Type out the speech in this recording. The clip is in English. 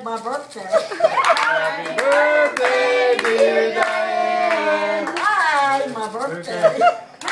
my birthday. Happy birthday, dear Diane. Hi, my birthday